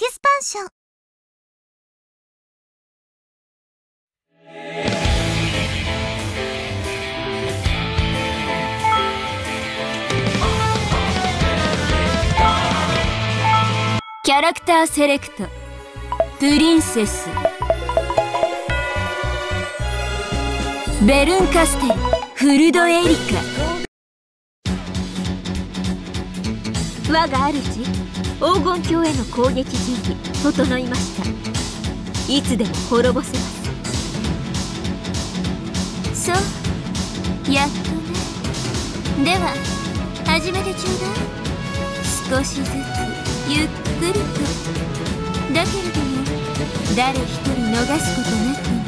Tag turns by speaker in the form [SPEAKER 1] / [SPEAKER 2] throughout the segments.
[SPEAKER 1] キスパンション。
[SPEAKER 2] キャラクターセレクト。プリンセス。ベルンカステル。フルドエリカ。我が主黄金鏡への攻撃準備整いました。いつでも滅ぼせます。そうやっとね。では始めてちょうだい。少しずつゆっくりと。だけれども誰一人逃すことなくね。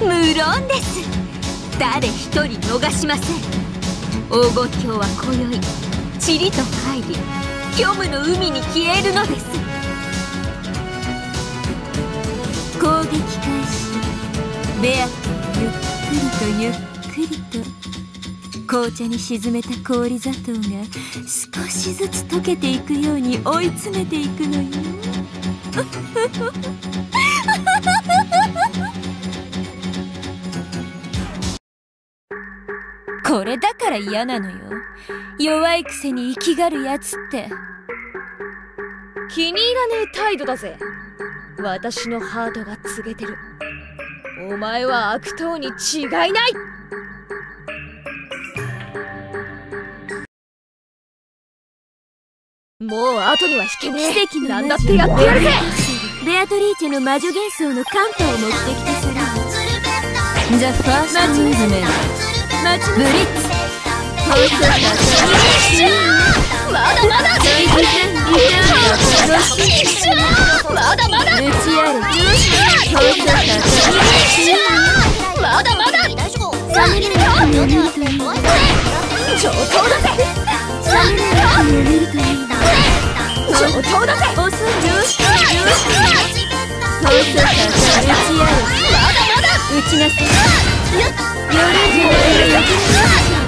[SPEAKER 2] 無論です。誰一人逃しません。黄金鏡は今宵塵と入り虚無の海に消えるのです。攻撃開始。ベアとゆっくりとゆっくりと。紅茶に沈めた氷砂糖が少しずつ溶けていくように追い詰めていくのよ。れだから嫌なのよ。弱いくせに生きがるやつって。
[SPEAKER 3] 気に入らねえ態度だぜ。私のハートが告げてる。お前は悪党に違いない。もう後には引けねえ。
[SPEAKER 2] 奇跡の
[SPEAKER 3] なんだってやってやるぜ。
[SPEAKER 2] ベアトリーチェの魔女幻想のカンパを目的とする。ザ・ファースト・ムーブメント。ブリッちなさい夜じゃないよよトークルよしよしリターンリターンリターンチェックナイトウィンズ
[SPEAKER 3] 強敵相手に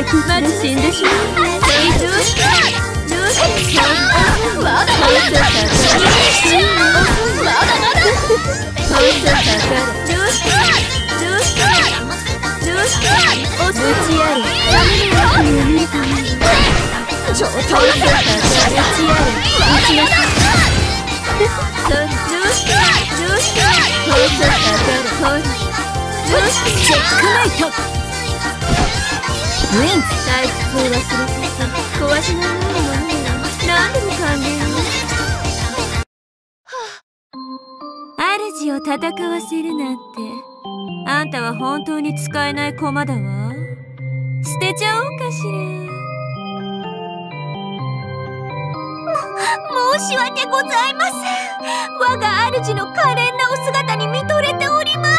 [SPEAKER 2] 退屈で死んでしまうよしよし
[SPEAKER 3] まだまだまだまだ
[SPEAKER 2] トイツよしよしよしおちあるサムネラに見るために
[SPEAKER 3] 上等
[SPEAKER 2] トイツ打ちある打ちなさいそうよしよしトイツトイツよしチェックナイトウィンズ退屈を忘れてさ壊しないようなものな何でも歓迎よ主を戦わせるなんて。あんたは本当に使えない駒だわ。捨てちゃおうかしら。申し訳ございません。我が主の可憐なお姿に見とれておりまし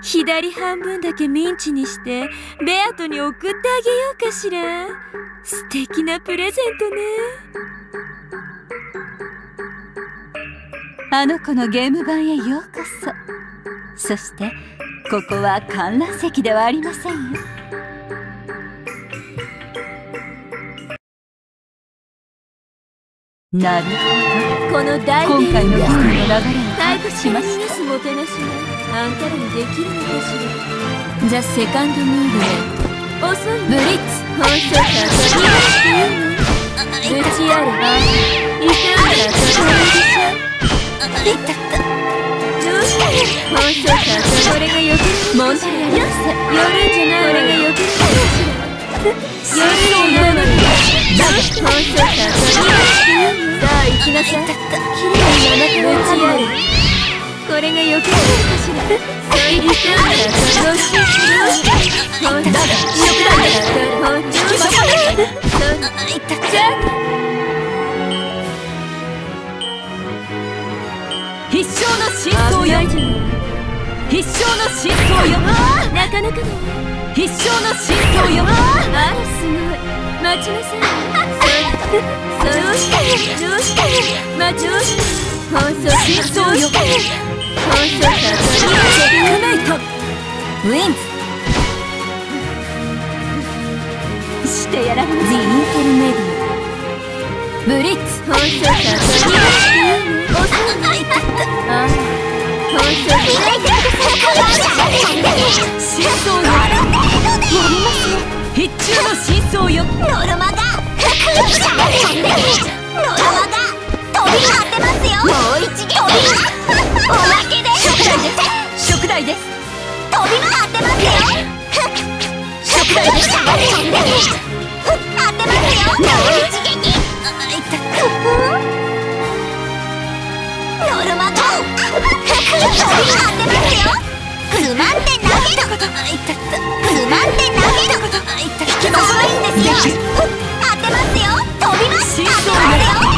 [SPEAKER 2] 左半分だけミンチにしてベアトに送ってあげようかしら。素敵なプレゼントね。
[SPEAKER 4] あの子のゲーム版へようこそ。そしてここは観覧席ではありませんよ。なる
[SPEAKER 2] この大
[SPEAKER 4] ほど今回のゲームの流れを
[SPEAKER 2] 退屈
[SPEAKER 4] しまし
[SPEAKER 2] にミスもてなしがあんたらにできるのかしら？ザ・セカンドムーブメント遅いブリッツ本初からルチアルイターンだといった。ったどうした。本初からこれがよける問題ありません寄るんじゃないこれがよけるかしら寄るんじゃないのにだ本初からさあ行きなさい。きれいなあなたのうちある。これがよけるかしら？そういったんだよ。しよ。しほんだよ。しほんよ。しったじゃあ
[SPEAKER 4] 必勝の真相よ。必勝の真相よ。
[SPEAKER 2] なかなかだ
[SPEAKER 4] 必勝の真相よ。
[SPEAKER 2] あらすごい待ちなさいそうそうしてどうして待ちなさい放送
[SPEAKER 4] 真相よウィンズしてやられる The インテルメディアブリッツ。
[SPEAKER 2] 放送さ遅いああ放送
[SPEAKER 4] 真相よ必中の真相よ
[SPEAKER 1] ノルマがノルマが飛び張ってますよもう一撃。飛びおまけで
[SPEAKER 4] 食材です
[SPEAKER 1] 飛び回ってますよ
[SPEAKER 4] 食材です
[SPEAKER 1] 当てますよもう一撃ノルマが飛び回ってますよつまんで投げるつまんで投げる引きのいんですよ当てますよ飛びます当てますよ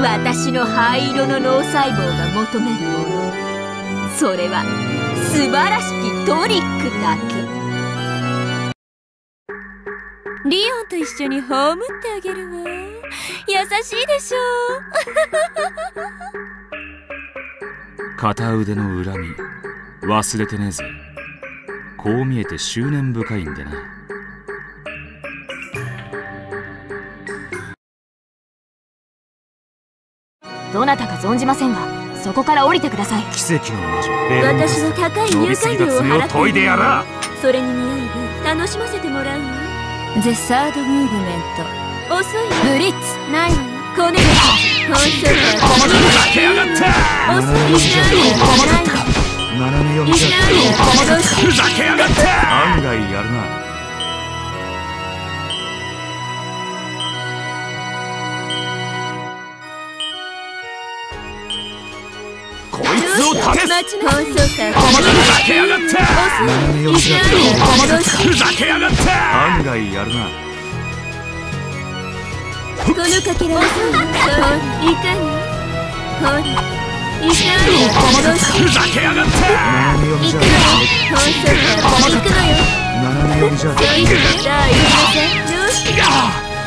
[SPEAKER 4] 私の灰色の脳細胞が求めるもの。それは素晴らしきトリックだけ。リオンと一緒に葬ってあげるわ。優しいでしょう。
[SPEAKER 5] 片腕の恨み忘れてねえぜ。こう見えて執念深いんでな。
[SPEAKER 2] どなたか存じませんがそこから降りてください。
[SPEAKER 5] 奇跡の魔女
[SPEAKER 2] 私は高い入会料を払
[SPEAKER 5] 研いでやら
[SPEAKER 2] それに見合う分楽しませてもらうわゼサードムーブメント遅い。ブリッツ。ないわよコネル本当
[SPEAKER 5] ふざけやがって。
[SPEAKER 2] 遅いしない。わないわ
[SPEAKER 5] 斜め読みじゃ
[SPEAKER 2] いない。わどうし
[SPEAKER 5] ふざけやがって。案外やるなこいつを試す
[SPEAKER 2] 待ちなさい放送か
[SPEAKER 5] ふざけやがって。斜め読みじゃ
[SPEAKER 2] どうし
[SPEAKER 5] ふざけやがって。案外やるな。
[SPEAKER 2] このかけらはそういかにほらいかに
[SPEAKER 5] ふざけやがって。
[SPEAKER 2] 行くのよ放送か行くのよ
[SPEAKER 5] 斜め読みじゃ
[SPEAKER 2] そういうのさあ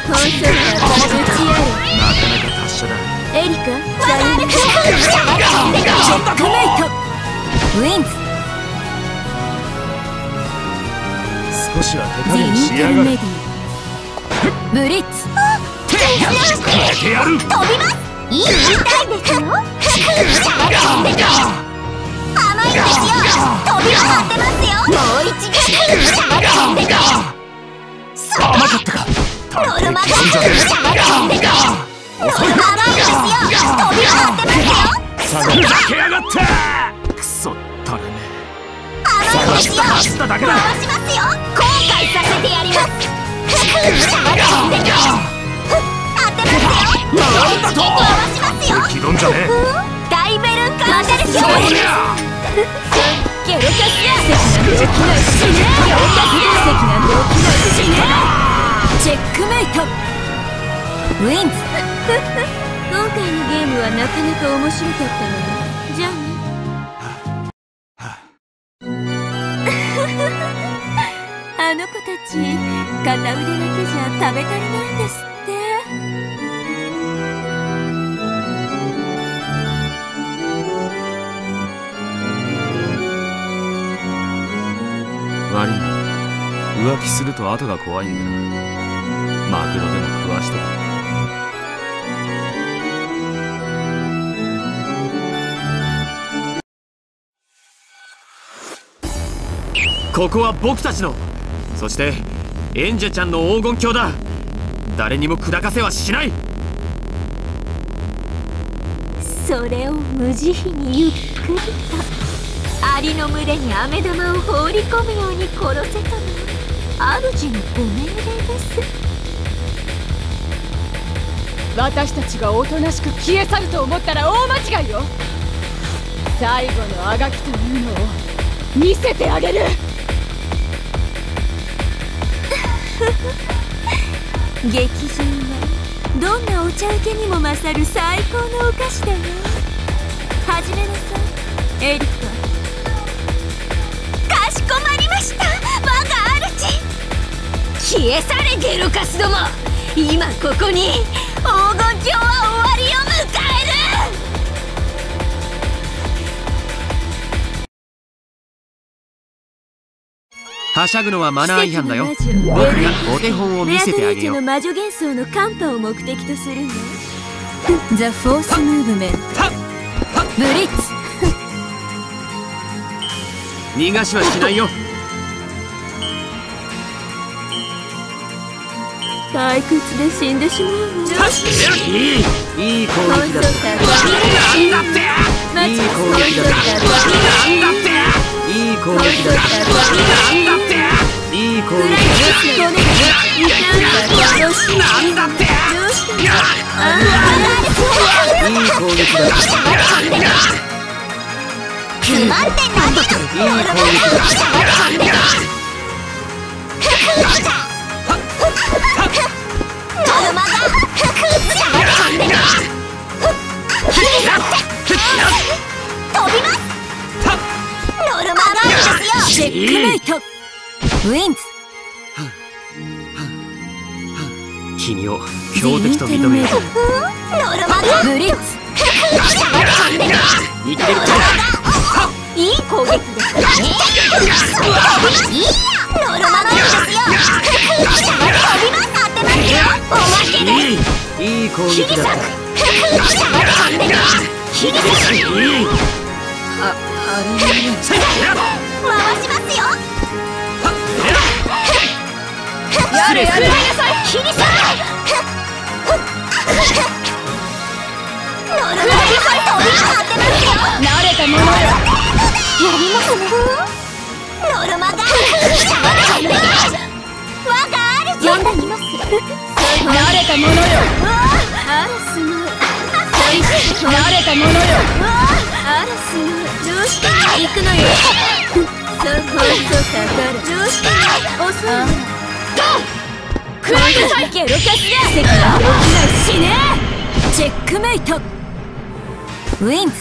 [SPEAKER 2] 行きなさい放送か打ち合
[SPEAKER 5] なかなか達者だ。
[SPEAKER 2] うエリ
[SPEAKER 4] クメイトウィンズ。
[SPEAKER 5] 少しは手加
[SPEAKER 4] The
[SPEAKER 5] 減し
[SPEAKER 4] インテ
[SPEAKER 5] やがる。
[SPEAKER 4] ルメディブリッツ。
[SPEAKER 5] くれてやる。
[SPEAKER 1] 飛びます。いい痛いですよ。甘いんですよ飛び回ってますよ。もう一撃
[SPEAKER 5] 甘かったか。
[SPEAKER 1] ノルマが
[SPEAKER 5] 探偵気分じゃね
[SPEAKER 1] ノルマ甘いですよ飛び回ってますよ
[SPEAKER 5] えふざけやがってクソったれめ
[SPEAKER 1] 甘いですよ回しますよ後悔させてやります当てますよもう一撃回しますよ
[SPEAKER 5] 気取んじゃねえ
[SPEAKER 1] ダイベルンカーテルショ
[SPEAKER 5] そうりゃ
[SPEAKER 2] ゲロカスや奇跡なんて起きないしねゲロカス奇跡なんて起きないしね
[SPEAKER 4] チェックメイトウィンズ
[SPEAKER 2] 今回のゲームはなかなか面白かったのよじゃあね。あ。の子たち片腕だけじゃ食べ足りないんですって。
[SPEAKER 5] 悪い。な浮気すると後が怖いんだよ。マグロでも食わしてくれ
[SPEAKER 6] ここは僕たちの。そして演者ちゃんの黄金鏡だ。誰にも砕かせはしない。
[SPEAKER 2] それを無慈悲にゆっくりと。アリの群れに飴玉を放り込むように殺せとの主のご命令です。
[SPEAKER 7] 私たちがおとなしく消え去ると思ったら大間違いよ。最後のあがきというのを見せてあげる
[SPEAKER 2] 劇場はどんなお茶受けにも勝る最高のお菓子だよ。始めなさい。エリットかしこまりました。我が主。消え去れゲルカスども。今ここに。黄金鏡は終わりを
[SPEAKER 6] はしゃぐのはマナー違反だよ。僕
[SPEAKER 2] 女。
[SPEAKER 6] がお手本を見せてあげよう。
[SPEAKER 2] ベアトリーチェの魔女幻想のカンパを目的とするんだ。ザ・フォースムーブメントブリッツ。
[SPEAKER 6] 逃がしはしないよ。
[SPEAKER 2] 退屈で死んでしまうわ
[SPEAKER 6] いいいい攻
[SPEAKER 2] コンソー
[SPEAKER 6] 撃だ
[SPEAKER 2] ターマ
[SPEAKER 6] い。い攻撃だいい攻撃だ。いい攻撃いい攻撃だ。
[SPEAKER 1] つまんで投げる
[SPEAKER 6] いい攻撃だ。
[SPEAKER 1] 飛びますノルマがですよ。
[SPEAKER 2] チェックメイト。ウィンズ。
[SPEAKER 6] 君を強敵と認める
[SPEAKER 1] ノルマが
[SPEAKER 2] ブリッツ。
[SPEAKER 6] 生きれる
[SPEAKER 2] いい攻撃です
[SPEAKER 1] いいやノルマがですよ飛びます当てますよおまけで
[SPEAKER 6] いいいい攻撃だいい
[SPEAKER 1] 回しますよ
[SPEAKER 6] 失礼する
[SPEAKER 1] 切り裂くノルマが飛びます当てますよ
[SPEAKER 7] 慣れたものよ
[SPEAKER 1] やります。ねノルマが我が主呼んできます
[SPEAKER 7] 慣れたものよ。
[SPEAKER 2] あらすごい
[SPEAKER 7] 慣れたものよ
[SPEAKER 2] あらすごいどうして行くのよ。そうそうかかる。どうして遅いの
[SPEAKER 7] 食ら。いなさい
[SPEAKER 2] ゲルカスだ奇跡は起きない死ね。チェックメイト。ウィンズ。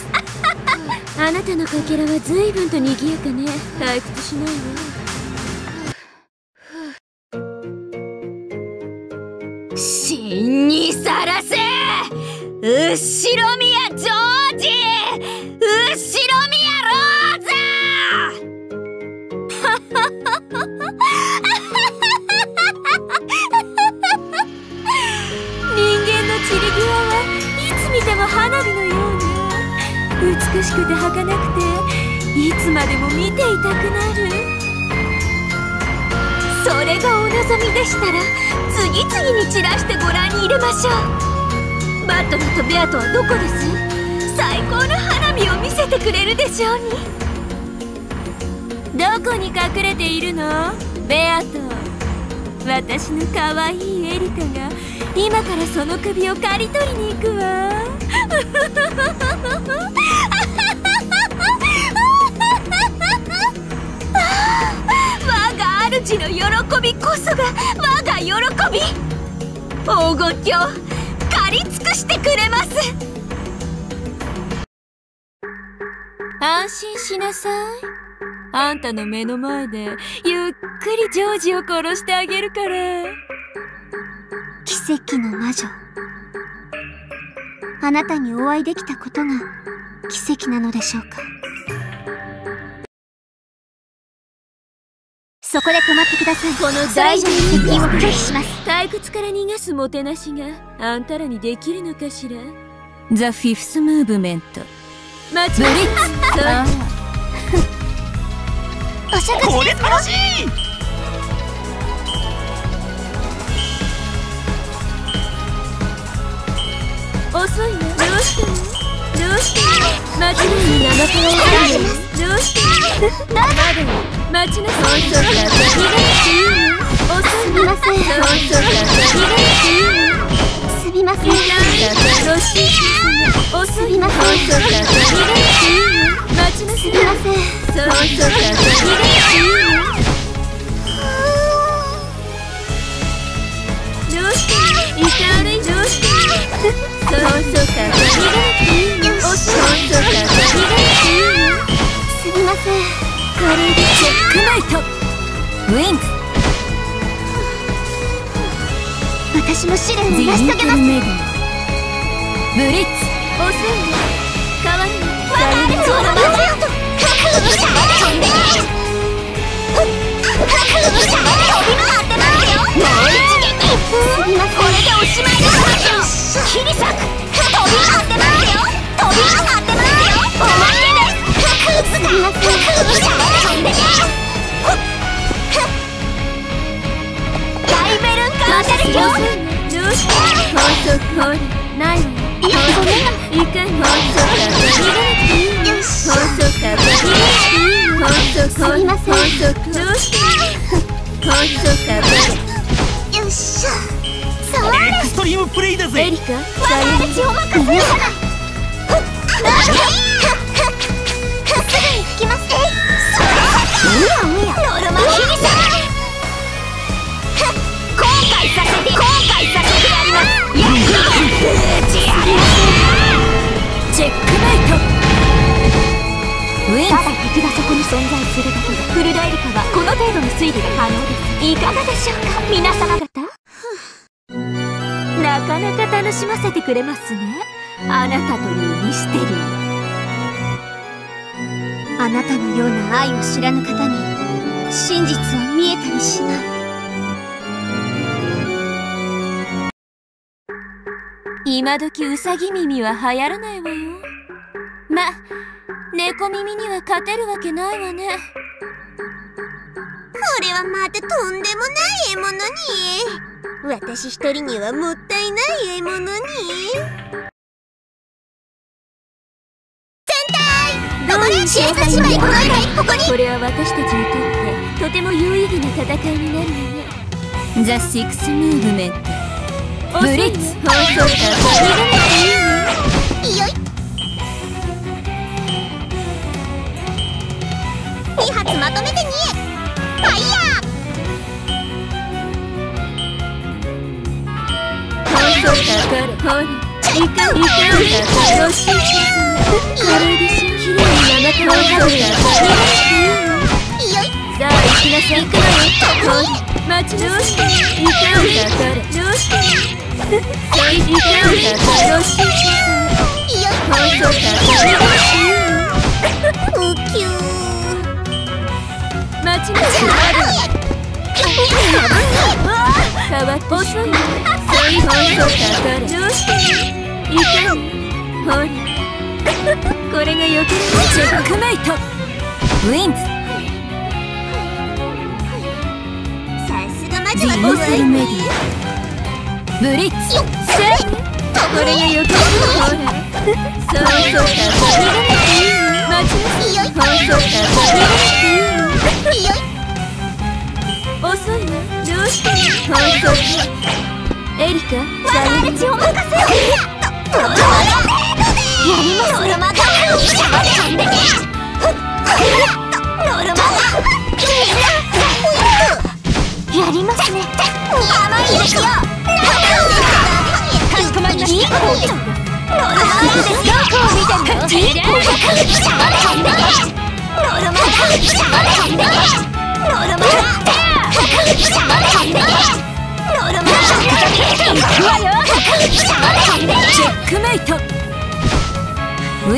[SPEAKER 2] あなたのかけらは随分と賑やかね。退屈しないわ。真にさらせ後ろ宮ジョージ！後ろ宮ローザ！人間の散り際はいつ見ても花火のような美しくて儚くていつまでも見ていたくなる。それがお望みでしたら次々に散らしてご覧に入れましょう。バットナとベアとはどこです？最高の花火を見せてくれるでしょうに。どこに隠れているの？ベアト。私の可愛いエリカが今からその首を刈り取りに行くわ。我が主の喜びこそが我が喜び。黄金鏡してくれます。安心しなさい。あんたの目の前でゆっくりジョージを殺してあげるから。
[SPEAKER 1] 奇跡の魔女。あなたにお会いできたことが奇跡なのでしょうか。そこで止まってください。
[SPEAKER 2] この
[SPEAKER 1] それ以上の接近を拒否します。
[SPEAKER 2] 退屈から逃がすもてなしがあんたらにできるのかしら？ザ・フィフスムーブメント間違いブリッツ
[SPEAKER 1] お食事
[SPEAKER 6] これ楽しい
[SPEAKER 2] 遅いわどうしたのどうどうして？間違いに生パワを選んでどうしてまだ待ちなさい逃げなくていいの遅い
[SPEAKER 1] すみません
[SPEAKER 2] 逃げなくていいの
[SPEAKER 1] すみません
[SPEAKER 2] 痛かったロシー遅い
[SPEAKER 1] すみません
[SPEAKER 2] 逃げなくていいの待ちな
[SPEAKER 1] すみません
[SPEAKER 2] 逃げなくていいのどうして痛いどうしてそう遅か逃げなくていいの遅い遅か逃げなくていいの
[SPEAKER 1] すみません。
[SPEAKER 2] これでチェックメイト。ウィンク
[SPEAKER 1] 私も試練を
[SPEAKER 2] ジ
[SPEAKER 1] 成し遂げます。
[SPEAKER 2] ブリッツ。遅いね代わりに
[SPEAKER 1] わかるちょうど待つよと覚悟した飛んで覚悟した飛び回ってます。よもう一撃これでおしまいですよ切り裂く飛び回ってます。よ飛び回ってますよおまけです
[SPEAKER 2] いねどうして放送ほらないよチェックメイト。ウィン
[SPEAKER 1] ただ敵がそこに存在するだけでフルダイリカはこの程度の推理が可能です。いかがでしょうか？皆様方。
[SPEAKER 2] なかなか楽しませてくれますね。あなたというミステリー。
[SPEAKER 1] あなたのような愛を知らぬ方に真実は見えたりしない
[SPEAKER 2] 今時ウサギ耳は流行らないわよ。ま猫耳には勝てるわけないわね。
[SPEAKER 1] これはまたとんでもない獲物に。私一人にはもったいない獲物に。
[SPEAKER 2] どう。いう
[SPEAKER 1] 支援差しまでこの間ここに。
[SPEAKER 2] これは私たちにとってとても有意義な戦いになるわね。ザ・シックス・ムーブリッツ放送か逃げなくていいの
[SPEAKER 1] よい2発まとめて2へファイヤ
[SPEAKER 2] 放送かからほらいかんいかんかロシー。これでしょ綺麗に生卵さあ行きなさい。行くわよ。待ちどうしていかんかからどうしてそういかんかからロシー
[SPEAKER 1] よい
[SPEAKER 2] 放送か逃げなくていいの
[SPEAKER 1] ウキュー
[SPEAKER 2] 待ちなさい変わって遅いねそういう放送かからどうしていかんほらこれがよければチェックメイトウィンズ
[SPEAKER 1] さすが魔女は
[SPEAKER 2] ムセルメディアブリッツセーこれがよければほらそうそうか逃げなくていいの待ちなさい放送か逃げなくてい
[SPEAKER 1] よい
[SPEAKER 2] 遅いわどうして放送エリカ。
[SPEAKER 1] 我が血を任せよやりますノルマがノルマやりますね甘いですよ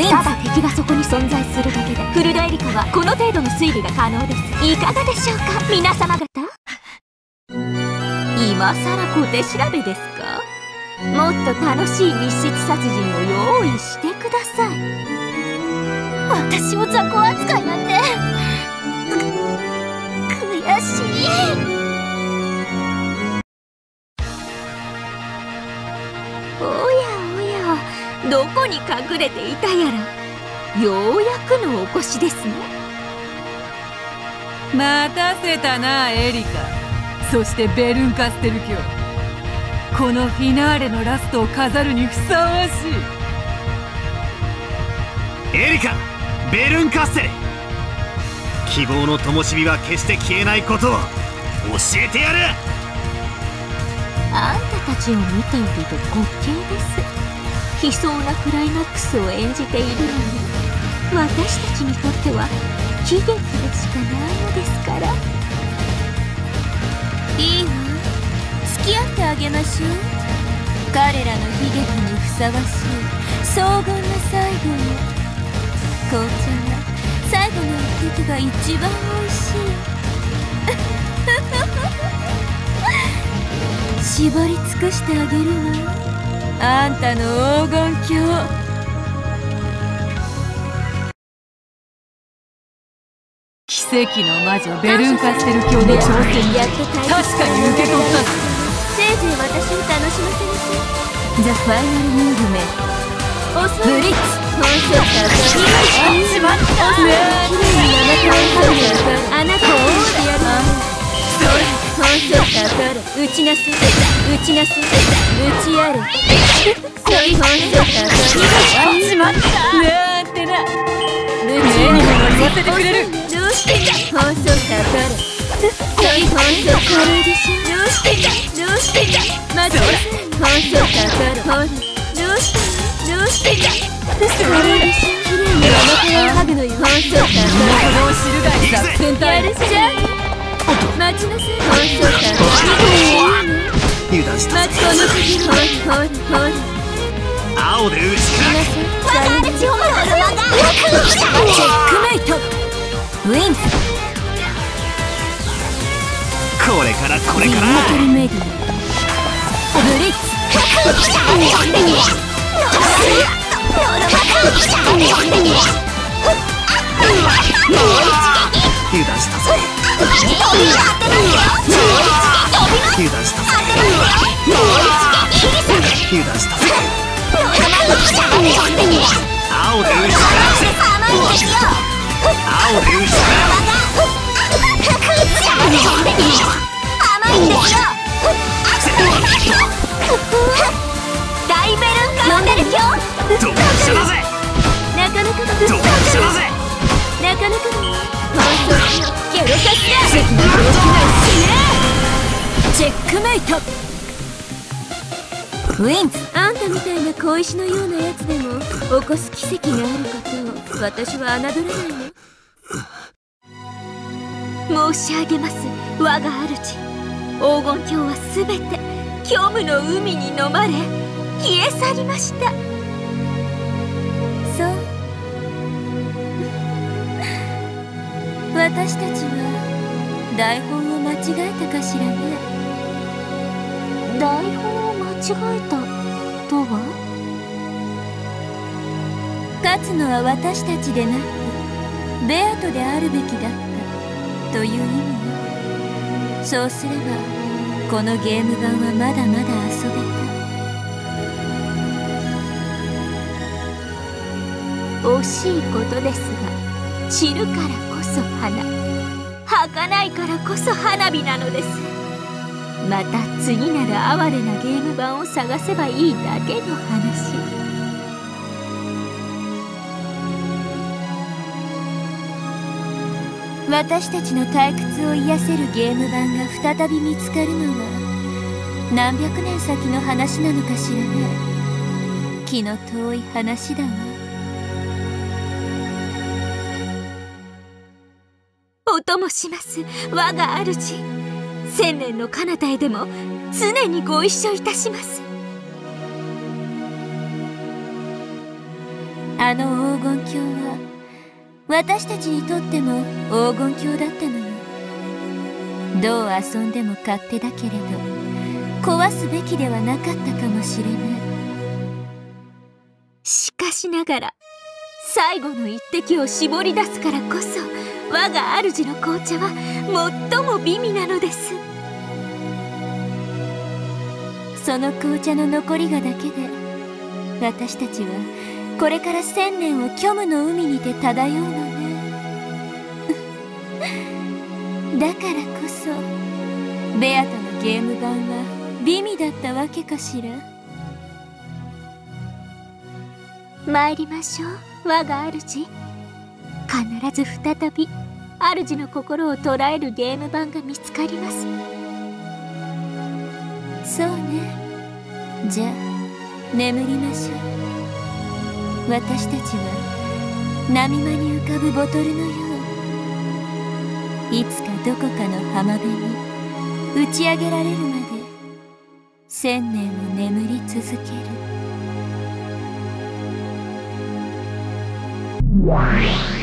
[SPEAKER 1] ただ敵がそこに存在するだけでフルダエリカはこの程度の推理が可能です。いかがでしょうか？皆様方。今さら小手調べですか？もっと楽しい密室殺人を用意してください。私を雑魚扱いなんて。く悔しい。おやおや
[SPEAKER 4] どこに隠れていたやらようやくのお越しですね。
[SPEAKER 2] 待たせたなエリカそしてベルンカステル卿このフィナーレのラストを飾るにふさわし
[SPEAKER 6] い。エリカベルンカステル。希望の灯火は決して消えないことを教えてやる。
[SPEAKER 4] あんたたちを見ていると滑稽です。悲壮なクライマックスを演じているのに私たちにとっては喜劇でしかないのですからいいわ付き合ってあげましょう。彼らの悲劇にふさわしい。荘厳な最後を紅茶は最後の一滴が一番美味しい。絞り尽くしてあげるわ。あんたの黄金鏡。
[SPEAKER 2] 奇跡の魔女ベルンカステル卿の挑戦。
[SPEAKER 4] やっと
[SPEAKER 2] 確かに受け取った。
[SPEAKER 4] せいぜい私を楽しませなさいザ・ファイナルムーブメントブリッツ本性からあしまった。きれいに生からあなたをしてやる本性から打ちなさい打ちなさい打ちやるそういう本性からあしまった
[SPEAKER 2] なんてな。
[SPEAKER 4] 目
[SPEAKER 2] にも乗らせてくれる
[SPEAKER 4] してか放送かかる放送軽いでしょどうしてかどうしてか待って放送かかるほらどうしてどうしてか軽いでしょ綺麗にお腹をハグのよ放送かかる
[SPEAKER 2] この知るがい作戦
[SPEAKER 4] や
[SPEAKER 2] 隊
[SPEAKER 4] るじゃ待ちなさい放送かかる
[SPEAKER 6] 油断した
[SPEAKER 4] 待ちこの次ほらほらほら
[SPEAKER 6] 青で打ち
[SPEAKER 4] わかる地方の馬が。チェックメイトウィンズ
[SPEAKER 6] これからこれ
[SPEAKER 4] リ
[SPEAKER 6] から。
[SPEAKER 4] トルメディブリッツ
[SPEAKER 6] 油断したぜ油断したぜ油断したぜ青で打ち青で打ち
[SPEAKER 1] 大ベルンカステル卿
[SPEAKER 6] どっちだぜ
[SPEAKER 4] なかなかだ
[SPEAKER 6] どっちだぜ
[SPEAKER 4] なかなか放送ゲロカスチェックメイトウィンズあんたみたいな小石のようなやつでも起こす奇跡があることを私は侮れないの申し上げます。我が主。黄金鏡はすべて虚無の海に飲まれ消え去りました。そう。私たちは台本を間違えたかしらね。台本を間違えたえたとは？勝つのは私たちでなくベアトであるべきだったという意味よ。そうすればこのゲーム版はまだまだ遊べた。惜しいことですが散るからこそ花。儚いからこそ花火なのです。また次なる哀れなゲーム版を探せばいいだけの話。私たちの退屈を癒せるゲーム版が再び見つかるのは何百年先の話なのかしらね。気の遠い話だわ。お供します。我が主。千年の彼方へでも常にご一緒いたします。あの黄金鏡は私たちにとっても黄金鏡だったのよ。どう遊んでも勝手だけれど壊すべきではなかったかもしれない。しかしながら最後の一滴を絞り出すからこそ我が主の紅茶は最も美味なのです。その紅茶の残りがだけで私たちはこれから千年を虚無の海にて漂うのね。だからこそベアとのゲーム版は美味だったわけかしら。参りましょう我が主。必ず再び主の心を捉えるゲーム版が見つかります。そうね。じゃあ眠りましょう。私たちは波間に浮かぶボトルのよう。いつかどこかの浜辺に打ち上げられるまで千年を眠り続ける。Wow.